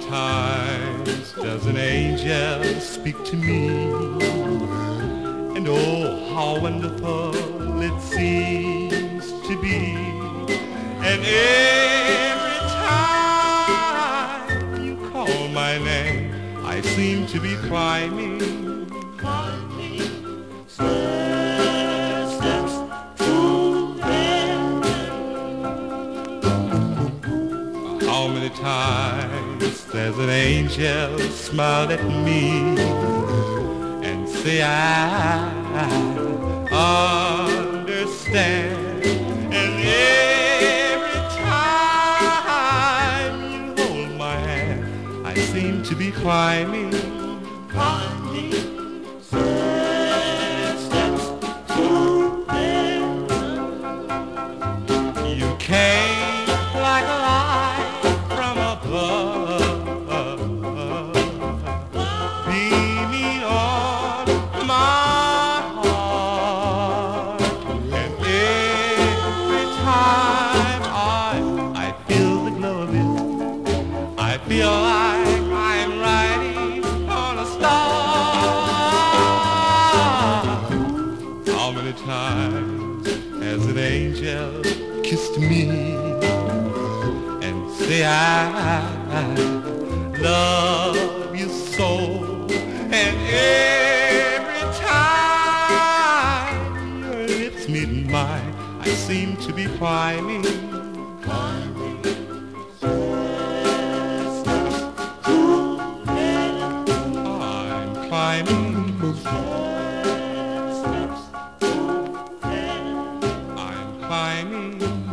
times does an angel speak to me? And oh, how wonderful it seems to be. And every time you call my name, I seem to be climbing. How many times does an angel smile at me and say I understand? And every time you hold my hand, I seem to be climbing I feel like I'm riding on a star. How many times has an angel kissed me and say I, love you so? And every time your lips meet mine, I seem to be climbing me.